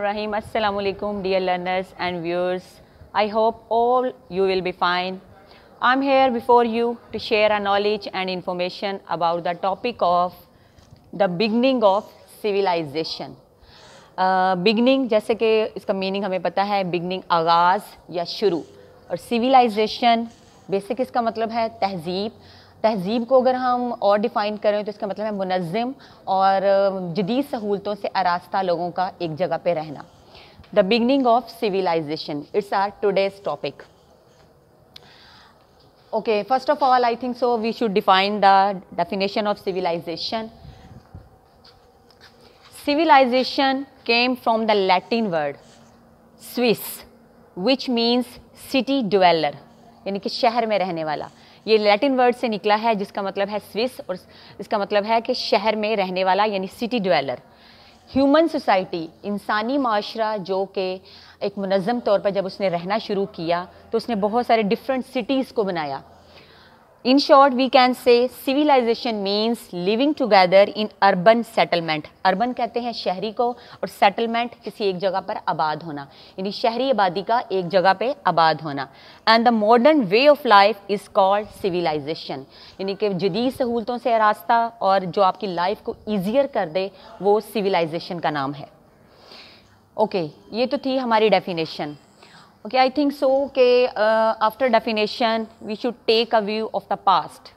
Rahim. Assalamu alaikum, dear learners and viewers. I hope all you will be fine. I'm here before you to share a knowledge and information about the topic of the beginning of civilization. Beginning uh, जैसे कि इसका meaning हमें पता है beginning आगाज़ या शुरू और सिविलाइजेशन बेसिक इसका मतलब है तहजीब तहजीब को अगर हम और डिफ़ाइन करें तो इसका मतलब है मुनज़म और जदीद सहूलतों से आरास्ता लोगों का एक जगह पे रहना। The beginning of civilization it's our today's topic okay first of all I think so we should define the definition of civilization civilization came from the Latin word Swiss, which means city dweller, यानी कि शहर में रहने वाला। ये Latin word से निकला है, जिसका मतलब है स्विस और इसका मतलब है कि शहर में रहने वाला, यानी सिटी ड्वेलर ह्यूमन सोसाइटी इंसानी माशरा जो कि एक मनज़म तौर पर जब उसने रहना शुरू किया तो उसने बहुत सारे डिफरेंट सिटीज़ को बनाया. In short we can say civilization means living together in urban settlement urban कहते हैं शहरी को और सेटलमेंट किसी एक जगह पर आबाद होना। यानी शहरी आबादी का एक जगह पे आबाद होना। And the modern way of life is called civilization यानी कि जदीद सहूलतों से रास्ता और जो आपकी लाइफ को ईजियर कर दे वो सिविलाइजेशन का नाम है। ओके okay, ये तो थी हमारी definition okay i think so कि definition we should take a view of the past.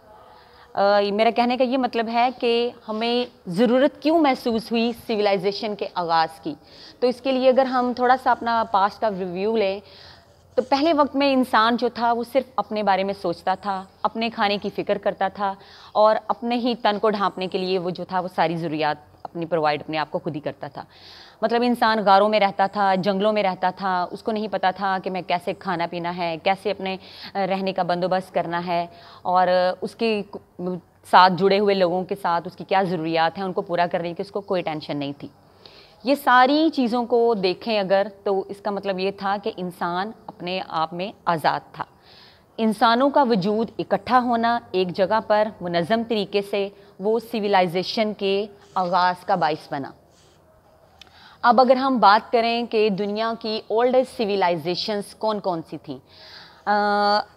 Uh, मेरा कहने का ये मतलब है कि हमें ज़रूरत क्यों महसूस हुई सिविलाइजेशन के आगाज़ की? तो इसके लिए अगर हम थोड़ा सा अपना पास्ट का रिव्यू लें तो पहले वक्त में इंसान जो था वो सिर्फ़ अपने बारे में सोचता था अपने खाने की फ़िक्र करता था और अपने ही तन को ढांपने के लिए वो जो था वो सारी ज़रूरियात अपनी प्रोवाइड अपने आप को खुद ही करता था। मतलब इंसान गारों में रहता था, जंगलों में रहता था, उसको नहीं पता था कि मैं कैसे खाना पीना है, कैसे अपने रहने का बंदोबस्त करना है और उसकी साथ जुड़े हुए लोगों के साथ उसकी क्या ज़रूरियात हैं, उनको पूरा करने की उसको कोई टेंशन नहीं थी। ये सारी चीज़ों को देखें अगर तो इसका मतलब ये था कि इंसान अपने आप में आज़ाद था। इंसानों का वजूद इकट्ठा होना एक जगह पर मुनज़म तरीके से वो सिविलाइजेशन के आगाज़ का बाइस बना। अब अगर हम बात करें कि दुनिया की ओल्डेस्ट सिविलाइजेशंस कौन कौन सी थी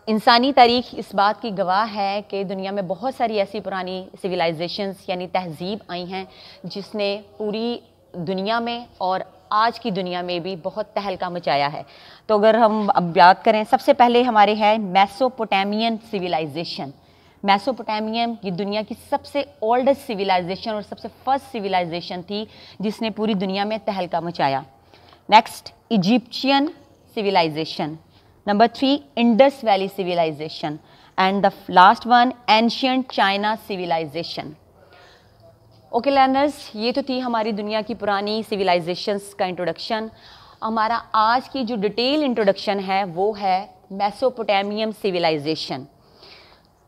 इंसानी तारीख इस बात की गवाह है कि दुनिया में बहुत सारी ऐसी पुरानी सिविलाइजेशंस यानी तहजीब आई हैं जिसने पूरी दुनिया में और आज की दुनिया में भी बहुत तहलका मचाया है। तो अगर हम अब बात करें, सबसे पहले हमारे हैं मैसोपोटामियन सिविलाइजेशन मैसोपोटामियम ये दुनिया की सबसे ओल्डेस्ट सिविलाइजेशन और सबसे फ़र्स्ट सिविलाइजेशन थी, जिसने पूरी दुनिया में तहलका मचाया। Next Egyptian civilization number three Indus valley civilization and the last one ancient China civilization okay learners ये तो थी हमारी दुनिया की पुरानी सिविलाइजेशंस का इंट्रोडक्शन हमारा आज की जो डिटेल इंट्रोडक्शन है, वो है मैसोपोटामियम सिविलाइजेशन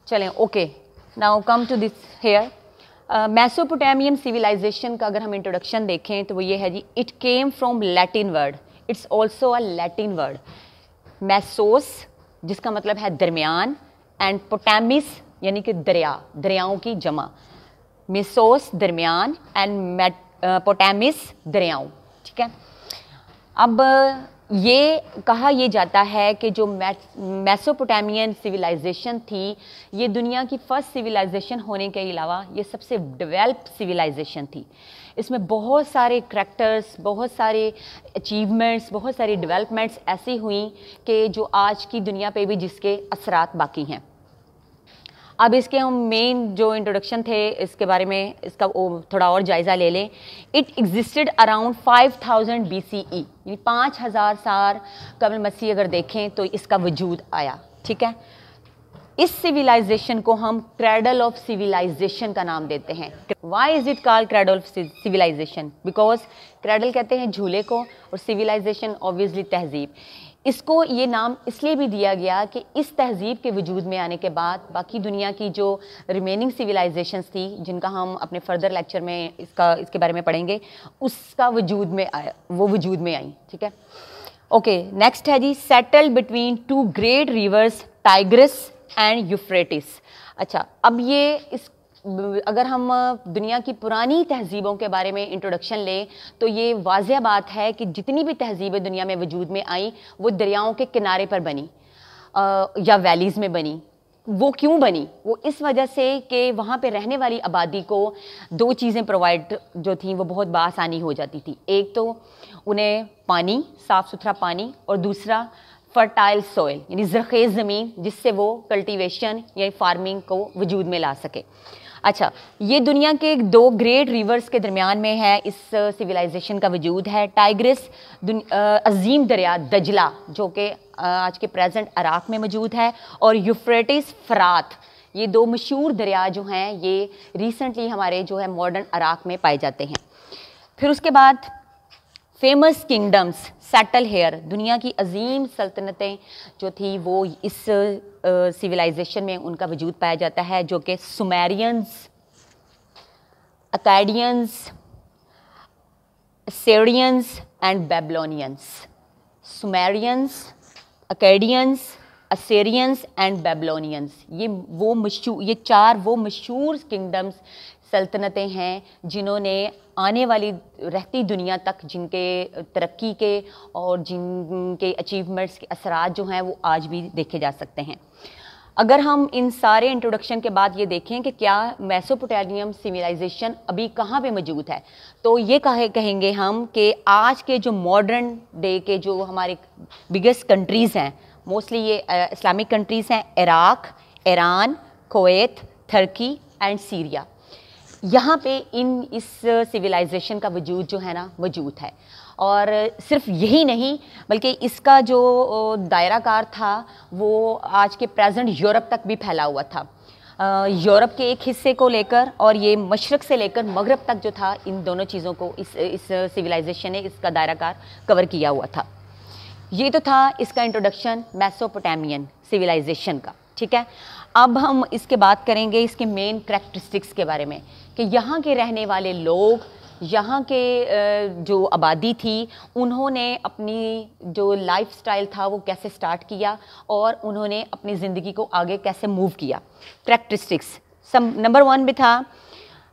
चलें okay now come to this here Mesopotamian civilization का अगर हम इंट्रोडक्शन देखें तो वो ये है जी it came from Latin word it's also a Latin word mesos जिसका मतलब है दरमियान एंड पोटामिस यानी कि दरिया, दरियाओं की जमा. मिसोस दरमियान एंड पोटामिस दरियाओं, ठीक है? अब ये कहा यह जाता है कि जो मैसोपोटामियन सिविलाइजेशन थी, ये दुनिया की फ़र्स्ट सिविलाइजेशन होने के अलावा ये सबसे डेवलप सिविलाइजेशन थी। इसमें बहुत सारे करैक्टर्स, बहुत सारे अचीवमेंट्स, बहुत सारी डेवलपमेंट्स ऐसी हुई कि जो आज की दुनिया पे भी जिसके असरात बाकी हैं। अब इसके हम मेन जो इंट्रोडक्शन थे, इसके बारे में इसका थोड़ा और जायज़ा ले लें। It existed around 5000 thousand B C E यानी पाँच हज़ार साल कबल मसीह अगर देखें तो इसका वजूद आया, ठीक है? इस सिविलाइजेशन को हम क्रेडल ऑफ़ सिविलाइजेशन का नाम देते हैं। Why is it call cradle of civilization because cradle कहते हैं झूले को और सिविलाइजेशन ऑब्वियसली तहजीब। इसको ये नाम इसलिए भी दिया गया कि इस तहजीब के वजूद में आने के बाद बाकी दुनिया की जो रिमेनिंग सिविलाइजेशंस थी, जिनका हम अपने फर्दर लेक्चर में इसका, इसके बारे में पढ़ेंगे, उसका वजूद में आया, वो वजूद में आई, ठीक है? ओके नेक्स्ट है जी settle between two great rivers Tigris and Euphrates अच्छा अब ये इस अगर हम दुनिया की पुरानी तहजीबों के बारे में इंट्रोडक्शन लें तो ये वाजह बात है कि जितनी भी तहजीबें दुनिया में वजूद में आई, वो दरियाओं के किनारे पर बनी या वैलीज़ में बनी। वो क्यों बनी? वो इस वजह से कि वहाँ पे रहने वाली आबादी को दो चीज़ें प्रोवाइड जो थी, वो बहुत बासानी हो जाती थी। एक तो उन्हें पानी साफ़ सुथरा पानी, और दूसरा फर्टाइल सॉइल यानी जरखेज़ ज़मीन, जिससे वो कल्टीवेशन या फ़ार्मिंग को वजूद में ला सके। अच्छा ये दुनिया के दो ग्रेट रिवर्स के दरमियान में है, इस सिविलाइजेशन का वजूद है टाइग्रिस अजीम दरिया दजला, जो कि आज के प्रेजेंट अराक में मौजूद है, और यूफ्रेटिस फरात ये दो मशहूर दरिया जो हैं, ये रिसेंटली हमारे जो है मॉडर्न अराक में पाए जाते हैं। फिर उसके बाद फ़ेमस किंगडम्स सेटल हेयर दुनिया की अजीम सल्तनतें जो थी, वो इस सिविलाइजेशन में उनका वजूद पाया जाता है, जो कि Sumerians Akkadians Assyrians and Babylonians Sumerians Akkadians Assyrians and Babylonians ये वो मशहूर ये चार वो मशहूर किंगडम्स सल्तनतें हैं, जिन्होंने आने वाली रहती दुनिया तक जिनके तरक्की के और जिनके अचीवमेंट्स के असरात जो हैं वो आज भी देखे जा सकते हैं। अगर हम इन सारे इंट्रोडक्शन के बाद ये देखें कि क्या मैसोपोटामियम सिविलाइजेशन अभी कहाँ पे मौजूद है तो ये कहे, कहेंगे हम कि आज के जो मॉडर्न डे के जो हमारे बिगेस्ट कंट्रीज़ हैं मोस्टली ये इस्लामिक कंट्रीज़ हैं Iraq Iran Kuwait Turkey and Syria यहाँ पे इन इस सिविलाइजेशन का वजूद जो है ना मौजूद है। और सिर्फ़ यही नहीं, बल्कि इसका जो दायरा कार था, वो आज के प्रेजेंट यूरोप तक भी फैला हुआ था। यूरोप के एक हिस्से को लेकर और ये मशरक से लेकर मगरब तक जो था, इन दोनों चीज़ों को इस इस सिविलाइजेशन ने इसका दायरा कार कवर किया हुआ था। ये तो था इसका इंट्रोडक्शन मैसोपोटामियन सिविलाइजेशन का। ठीक है? अब हम इसके बात करेंगे इसके मेन करेक्टरिस्टिक्स के बारे में, कि यहाँ के रहने वाले लोग, यहाँ के जो आबादी थी, उन्होंने अपनी जो लाइफ स्टाइल था वो कैसे स्टार्ट किया और उन्होंने अपनी ज़िंदगी को आगे कैसे मूव किया? करेक्टरिस्टिक्स नंबर वन भी था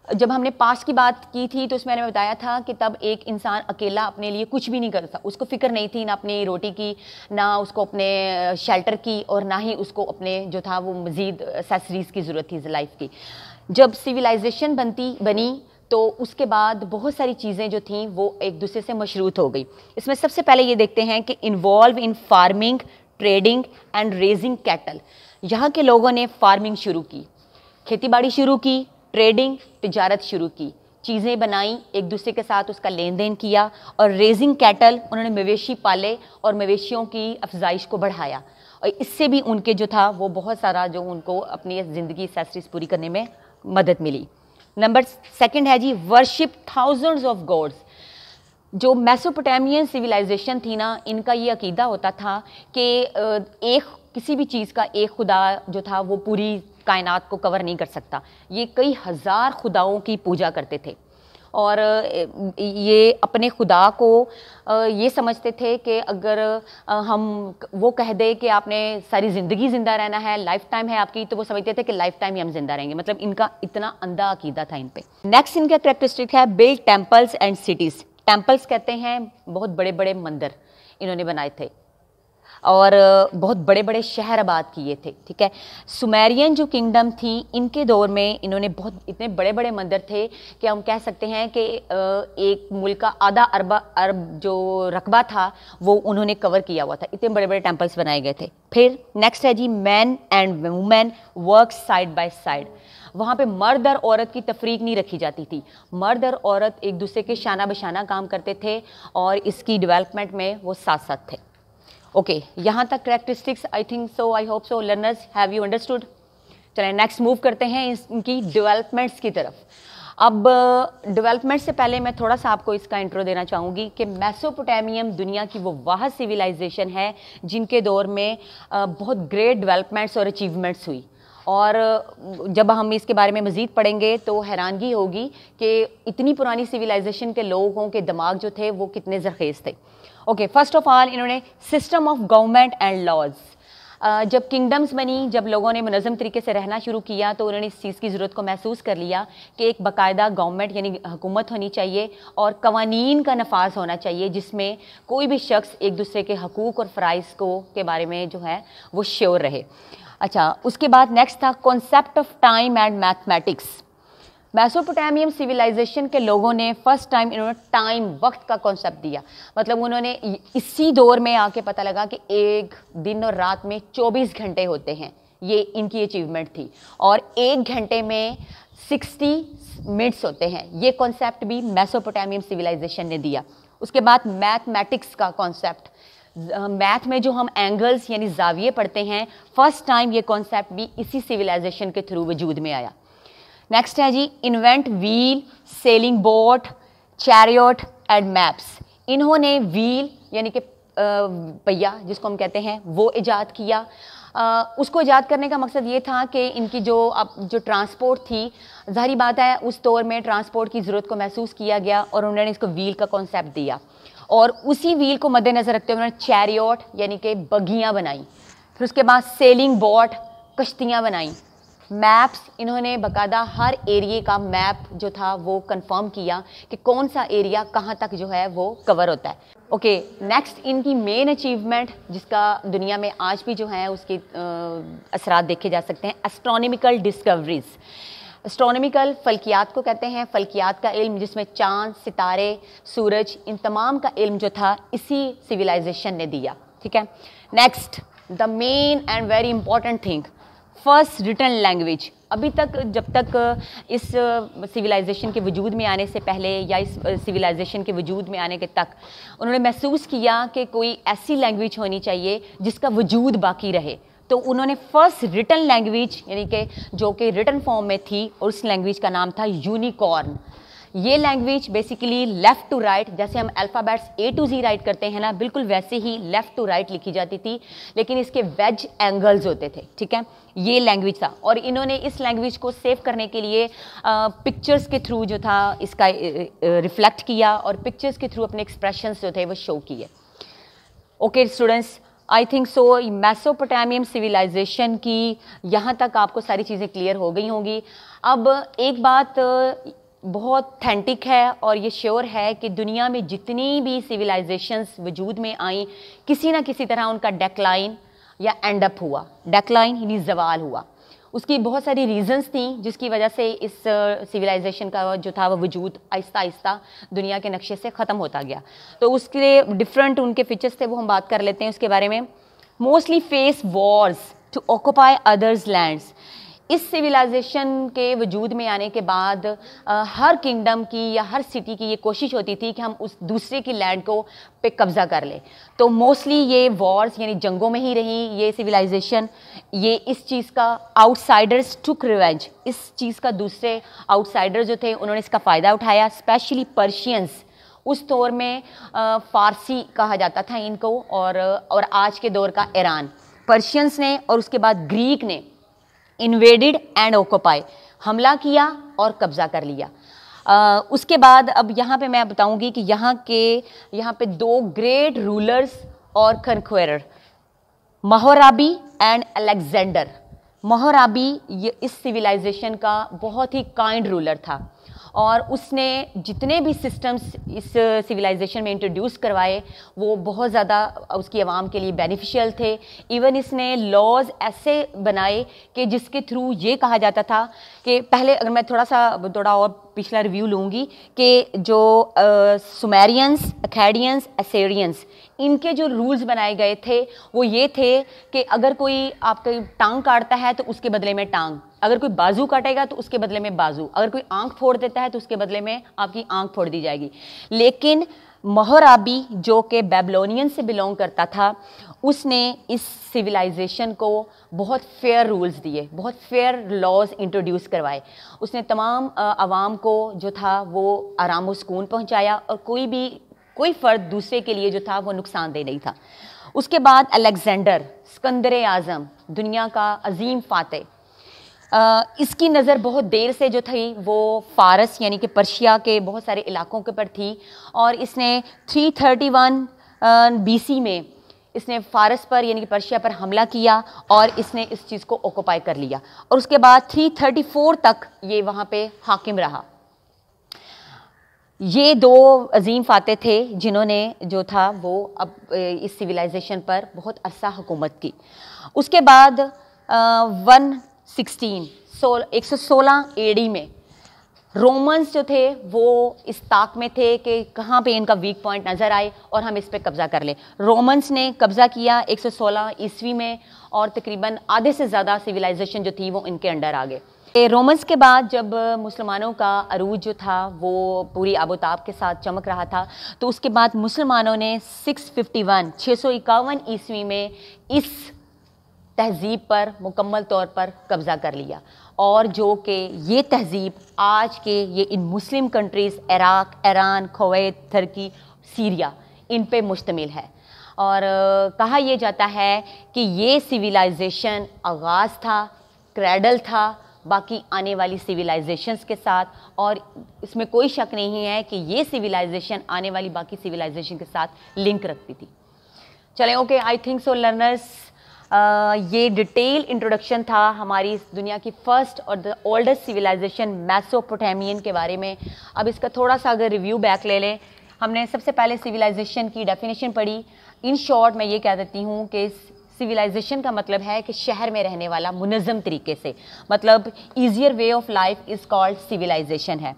जब हमने पास की बात की थी तो उसमें मैंने बताया था कि तब एक इंसान अकेला अपने लिए कुछ भी नहीं करता उसको फ़िक्र नहीं थी ना अपनी रोटी की, ना उसको अपने शेल्टर की और ना ही उसको अपने जो था वो मज़ीद एसेसरीज़ की ज़रूरत थी लाइफ की। जब सिविलाइजेशन बनती, बनी तो उसके बाद बहुत सारी चीज़ें जो थीं, वो एक दूसरे से मशरूत हो गई। इसमें सबसे पहले ये देखते हैं कि involve in farming trading and raising cattle यहाँ के लोगों ने फ़ार्मिंग शुरू की खेती बाड़ी शुरू की ट्रेडिंग तजारत शुरू की। चीज़ें बनाई, एक दूसरे के साथ उसका लेन देन किया और रेजिंग कैटल उन्होंने मवेशी पाले और मवेशियों की अफजाइश को बढ़ाया। और इससे भी उनके जो था, वो बहुत सारा जो उनको अपनी ज़िंदगी सेसरीज पूरी करने में मदद मिली। नंबर सेकंड है जी वर्शिप थाउजेंड्स ऑफ़ गॉड्स जो मैसोपोटामियन सिविलाइजेशन थी ना, इनका ये अकीदा होता था कि एक किसी भी चीज़ का एक खुदा जो था, वो पूरी कायनात को कवर नहीं कर सकता। ये कई हज़ार खुदाओं की पूजा करते थे। और ये अपने खुदा को ये समझते थे कि अगर हम वो कह दे कि आपने सारी ज़िंदगी ज़िंदा रहना है लाइफ टाइम है आपकी तो वो समझते थे कि लाइफ टाइम ही हम ज़िंदा रहेंगे। मतलब इनका इतना अंधा अकीदा था इन पे। नेक्स्ट इनका करेक्टरिस्टिक है build temples and cities temples कहते हैं बहुत बड़े बड़े मंदिर इन्होंने बनाए थे। और बहुत बड़े बड़े शहर आबाद किए थे, ठीक है? सुमेरियन जो किंगडम थी, इनके दौर में इन्होंने बहुत, इतने बड़े बड़े मंदिर थे कि हम कह सकते हैं कि एक मुल्क का आधा अरबा, अरब जो रकबा था, वो उन्होंने कवर किया हुआ था। इतने बड़े बड़े टेम्पल्स बनाए गए थे। फिर नेक्स्ट है जी man and women work side by side वहाँ पे मर्द और औरत की तफरीक नहीं रखी जाती थी। मर्द और औरत एक दूसरे के शाना बशाना काम करते थे और इसकी डेवलपमेंट में वो साथ साथ थे। ओके यहाँ तक characteristics I think so I hope so learners have you understood चलें नेक्स्ट मूव करते हैं इनकी डेवलपमेंट्स की तरफ़। अब डेवलपमेंट से पहले मैं थोड़ा सा आपको इसका इंट्रो देना चाहूँगी कि मैसोपोटामियम दुनिया की वो वाह सिविलाइजेशन है जिनके दौर में बहुत ग्रेट डेवलपमेंट्स और अचीवमेंट्स हुई। और, जब हम इसके बारे में मज़ीद पढ़ेंगे तो हैरानगी होगी कि इतनी पुरानी सिविलाइजेशन के लोगों के दिमाग जो थे वो कितने जरखेज़ थे। ओके, फ़र्स्ट ऑफ़ ऑल इन्होंने system of government and laws. जब किंगडम्स बनी, जब लोगों ने मनज़म तरीके से रहना शुरू किया तो उन्होंने इस चीज़ की ज़रूरत को महसूस कर लिया कि एक बाकायदा गवर्नमेंट यानी हुकूमत होनी चाहिए और कवानी का नफाज होना चाहिए, जिसमें कोई भी शख्स एक दूसरे के हकूक़ और फ़राइज़ को, के बारे में जो है, वो श्योर रहे। अच्छा उसके बाद नेक्स्ट था concept of time and mathematics Mesopotamian civilization के लोगों ने फ़र्स्ट टाइम इन्होंने टाइम वक्त का कॉन्सेप्ट दिया। मतलब उन्होंने इसी दौर में आके पता लगा कि एक दिन और रात में 24 घंटे होते हैं। ये इनकी अचीवमेंट थी। और एक घंटे में 60 मिनट्स होते हैं। ये कॉन्सेप्ट भी मैसोपोटामियम सिविलाइजेशन ने दिया। उसके बाद मैथमेटिक्स का कॉन्सेप्ट मैथ में जो हम एंगल्स यानी जाविये पढ़ते हैं फ़र्स्ट टाइम ये कॉन्सेप्ट भी इसी सिविलाइजेशन के थ्रू वजूद में आया। नेक्स्ट है जी invent wheel sailing boat chariot and maps इन्होंने व्हील यानी कि पहिया जिसको हम कहते हैं वो ईजाद किया। आ, उसको ईजाद करने का मकसद ये था कि इनकी जो अब जो ट्रांसपोर्ट थी ज़ाहिर बात है उस दौर में ट्रांसपोर्ट की ज़रूरत को महसूस किया गया और उन्होंने इसको व्हील का कॉन्सेप्ट दिया। और उसी व्हील को मद्देनज़र रखते हुए उन्होंने चैरियोट यानी कि बगियाँ बनाई। फिर उसके बाद सेलिंग बोट कश्तियाँ बनाई। मैप्स इन्होंने बकायदा हर एरिए का मैप जो था वो कंफर्म किया कि कौन सा एरिया कहाँ तक जो है वो कवर होता है। ओके नेक्स्ट इनकी मेन अचीवमेंट जिसका दुनिया में आज भी जो है उसके असरात देखे जा सकते हैं एस्ट्रोनॉमिकल डिस्कवरीज एस्ट्रोनॉमिकल फल्कियात को कहते हैं। फल्कियात का इल्म जिसमें चाँद, सितारे, सूरज, इन तमाम का इल्म जो था, इसी सिविलाइजेशन ने दिया। ठीक है? Next the main and very important thing first written language अभी तक, जब तक इस सिविलाइजेशन के वजूद में आने से पहले या इस सिविलाइजेशन के वजूद में आने के तक, उन्होंने महसूस किया कि कोई ऐसी लैंग्वेज होनी चाहिए जिसका वजूद बाकी रहे। तो उन्होंने फ़र्स्ट रिटर्न लैंग्वेज यानी कि जो कि रिटर्न फॉर्म में थी, और उस लैंग्वेज का नाम था यूनिकॉर्न ये language basically left to right जैसे हम alphabets A to G write करते हैं ना, बिल्कुल वैसे ही लेफ़्ट टू राइट लिखी जाती थी, लेकिन इसके वेज एंगल्स होते थे, ठीक है? ये लैंग्वेज था। और इन्होंने इस लैंग्वेज को सेव करने के लिए पिक्चर्स के थ्रू जो था, इसका रिफ्लेक्ट किया और पिक्चर्स के थ्रू अपने एक्सप्रेशंस जो थे, वो शो किए। Okay students I think so Mesopotamian civilization की यहाँ तक आपको सारी चीज़ें क्लियर हो गई होंगी। अब एक बात बहुत थेंटिक है और ये श्योर है कि दुनिया में जितनी भी सिविलाइजेशंस वजूद में आई, किसी ना किसी तरह उनका डेक्लाइन या एंड अप हुआ। डेक्लाइन यानी जवाल हुआ। उसकी बहुत सारी रीजंस थी, जिसकी वजह से इस सिविलाइजेशन का जो था वो वजूद आहिस्ता आहिस्ता दुनिया के नक्शे से ख़त्म होता गया। तो उसके लिए डिफरेंट उनके फीचर्स थे, वो हम बात कर लेते हैं उसके बारे में। Mostly face wars to occupy others lands इस सिविलाइजेशन के वजूद में आने के बाद आ, हर किंगडम की या हर सिटी की ये कोशिश होती थी कि हम उस दूसरे की लैंड को पे कब्ज़ा कर लें। तो मोस्टली ये वॉर्स यानी जंगों में ही रही ये सिविलाइजेशन ये इस चीज़ का आउटसाइडर्स टुक रिवेंज इस चीज़ का दूसरे आउटसाइडर जो थे उन्होंने इसका फ़ायदा उठाया। स्पेशली पर्शियंस उस दौर में आ, फ़ारसी कहा जाता था इनको और और आज के दौर का ईरान पर्शियंस ने और उसके बाद ग्रीक ने इन्वेडेड एंड ओकोपाई हमला किया और कब्ज़ा कर लिया। आ, उसके बाद अब यहाँ पे मैं बताऊँगी कि यहाँ के यहाँ पे दो ग्रेट रूलर्स और कनक्वेरर महोराबी एंड अलेक्जेंडर महोराबी ये इस सिविलाइजेशन का बहुत ही काइंड रूलर था। और उसने जितने भी सिस्टम्स इस सिविलाइजेशन में इंट्रोड्यूस करवाए, वो बहुत ज़्यादा उसकी आवाम के लिए बेनिफिशियल थे। इवन इसने लॉज ऐसे बनाए कि जिसके थ्रू ये कहा जाता था कि पहले अगर मैं थोड़ा सा, थोड़ा और पिछला रिव्यू लूँगी कि जो सुमेरियंस अकेडियंस एसेरियंस इनके जो रूल्स बनाए गए थे, वो ये थे कि अगर कोई आपकी टांग काटता है तो उसके बदले में टांग। अगर कोई बाजू काटेगा तो उसके बदले में बाजू। अगर कोई आँख फोड़ देता है तो उसके बदले में आपकी आँख फोड़ दी जाएगी। लेकिन मोहराबी जो कि बेबलोनियन से बिलोंग करता था, उसने इस सिविलाइजेशन को बहुत फेयर रूल्स दिए, बहुत फेयर लॉज इंट्रोड्यूस करवाए। उसने तमाम आवाम को जो था वो आराम सुकून पहुँचाया और कोई भी, कोई फ़र्द दूसरे के लिए जो था वो नुकसानदेह नहीं था। उसके बाद अलेक्जेंडर, सिकंदर आज़म, दुनिया का अजीम फ़ातह इसकी नज़र बहुत देर से जो थी वो फ़ारस, यानी कि पर्शिया के बहुत सारे इलाकों के पर थी और इसने 331 बीसी में इसने फारस पर, यानी कि पर्शिया पर हमला किया और इसने इस चीज़ को ऑक्यूपाई कर लिया और उसके बाद 334 तक ये वहाँ पे हाकिम रहा। ये दो अजीम फाते थे जिन्होंने जो था वो अब इस सिविलाइजेशन पर बहुत अरसा हुकूमत की। उसके बाद वन सिक्सटीन सोल एक सौ सोलह एडी में। रोमन्स जो थे, वो इस ताक में थे कि कहाँ पे इनका वीक पॉइंट नज़र आए और हम इस पर कब्ज़ा कर लें। रोमन्स ने कब्ज़ा किया 116 ईस्वी में और तकरीबन आधे से ज़्यादा सिविलाइजेशन जो थी, वो इनके अंडर आ गए। रोमन्स के बाद जब मुसलमानों का अरूज जो था, वो पूरी आबोताब के साथ चमक रहा था तो उसके बाद मुसलमानों ने 651 651 ईस्वी में इस तहज़ीब पर मुकम्मल तौर पर कब्ज़ा कर लिया। और जो कि ये तहज़ीब आज के ये इन Muslim countries, Iraq, Iran, Kuwait Turkey Syria, इन पे मुश्तमिल है। और कहा यह जाता है कि ये सिविलाइजेशन आगाज़ था, क्रैडल था, बाकी आने वाली सिविलाइजेशंस के साथ। और इसमें कोई शक नहीं है कि ये सिविलाइजेशन आने वाली बाकी सिविलाइजेशन के साथ लिंक रखती थी। चलें, okay, I think so, learners ये डिटेल इंट्रोडक्शन था हमारी इस दुनिया की फ़र्स्ट और द ओल्डेस्ट सिविलाइजेशन मैसोपोटामियन के बारे में। अब इसका थोड़ा सा अगर रिव्यू बैक ले लें, हमने सबसे पहले सिविलाइजेशन की डेफिनेशन पढ़ी। इन शॉर्ट मैं ये कह देती हूँ कि सिविलाइजेशन का मतलब है कि शहर में रहने वाला मुनज़म तरीके से। मतलब easier way of life is called civilization है।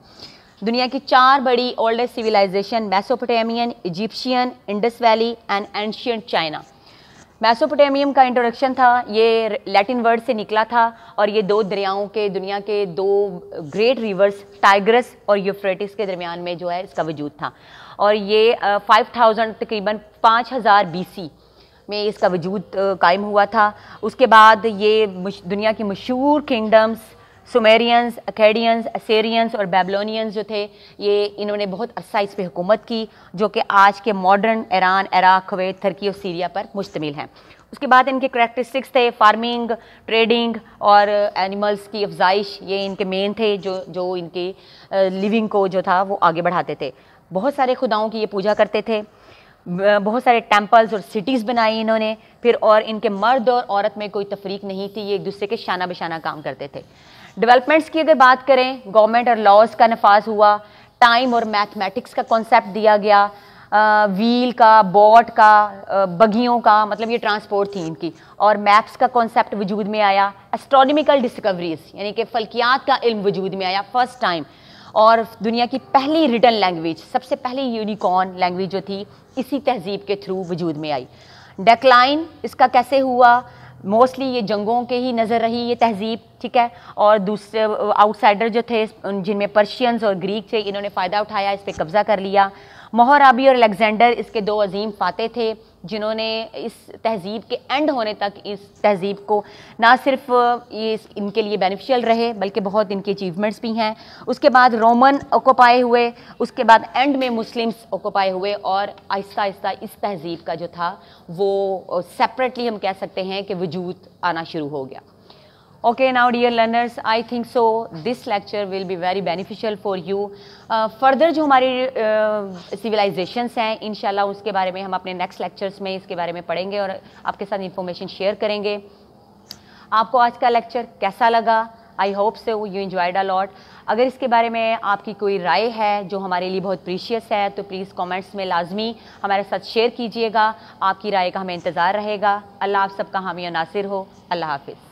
दुनिया की चार बड़ी oldest civilization Mesopotamian Egyptian Indus valley and ancient China Mesopotamian का इंट्रोडक्शन था, ये लैटिन वर्ड से निकला था और ये दो दरियाओं के, दुनिया के दो ग्रेट रिवर्स टाइग्रस और यूफ्रेटिस के दरमियान में जो है इसका वजूद था। और ये फाइव थाउज़ेंड तकरीबन पाँच हज़ार बी में इसका वजूद कायम हुआ था। उसके बाद ये दुनिया की मशहूर किंगडम्स सुमेरियंस, अकेडियंस, असेरियंस और बेबलोनियंस जो थे, ये इन्होंने बहुत अरसा इस पर हुकूमत की, जो कि आज के मॉडर्न ईरान, इराक, कुवैत, तुर्की और सीरिया पर मुश्तमिल हैं। उसके बाद इनके करेक्टरिस्टिक्स थे फ़ार्मिंग ट्रेडिंग और एनिमल्स की अफजाइश, ये इनके मेन थे, जो जो इनके लिविंग को जो था, वो आगे बढ़ाते थे। बहुत सारे खुदाओं की ये पूजा करते थे बहुत सारे टेम्पल्स और सिटीज़ बनाई इन्होंने, फिर और इनके मर्द और औरत में कोई तफरीक नहीं थी, ये एक दूसरे के शाना बशाना काम करते थे। डेवलपमेंट्स की अगर बात करें गवर्नमेंट और लॉज का नफाज हुआ टाइम और मैथमेटिक्स का कॉन्सेप्ट दिया गया आ, व्हील का बॉट का बगियों का मतलब ये ट्रांसपोर्ट थी इनकी और मैप्स का कॉन्सेप्ट वजूद में आया एस्ट्रोनॉमिकल डिस्कवरीज यानी कि फल्कियात का इल्म वजूद में आया फ़र्स्ट टाइम और दुनिया की पहली रिटर्न लैंग्वेज सबसे पहली यूनिकॉर्न लैंग्वेज जो थी इसी तहजीब के थ्रू वजूद में आई। डेक्लाइन इसका कैसे हुआ? मोस्टली ये जंगों के ही नज़र रही ये तहजीब, ठीक है? और दूसरे, आउटसाइडर जो थे, जिनमें पर्शियंस और ग्रीक थे, इन्होंने फ़ायदा उठाया, इस पर कब्ज़ा कर लिया। मोहराबी और अलेक्जेंडर, इसके दो अजीम फाते थे। जिन्होंने इस तहज़ीब के एंड होने तक इस तहज़ीब को ना सिर्फ़ ये इनके लिए बेनिफिशियल रहे, बल्कि बहुत इनके अचीवमेंट्स भी हैं। उसके बाद रोमन ओकोपाए हुए, उसके बाद एंड में मुस्लिम्स ओकोपाए हुए और आहिस्ता आहिस्ता इस तहज़ीब का जो था, वो सेपरेटली हम कह सकते हैं कि वजूद आना शुरू हो गया। Okay now learners i think so this lecture will be very beneficial for you. Uh, further जो हमारी सिविलाइजेशंस uh, हैं इनशाला उसके बारे में हम अपने नेक्स्ट लेक्चर्स में इसके बारे में पढ़ेंगे और आपके साथ इंफॉर्मेशन शेयर करेंगे। आपको आज का लेक्चर कैसा लगा? I hope so you enjoyed a lot अगर इसके बारे में आपकी कोई राय है जो हमारे लिए बहुत प्रीशियस है तो प्लीज़ कमेंट्स में लाजमी हमारे साथ शेयर कीजिएगा। आपकी राय का हमें इंतज़ार रहेगा। अल्लाह आप सबका हामी नासिर हो। अल्लाह हाफिज़।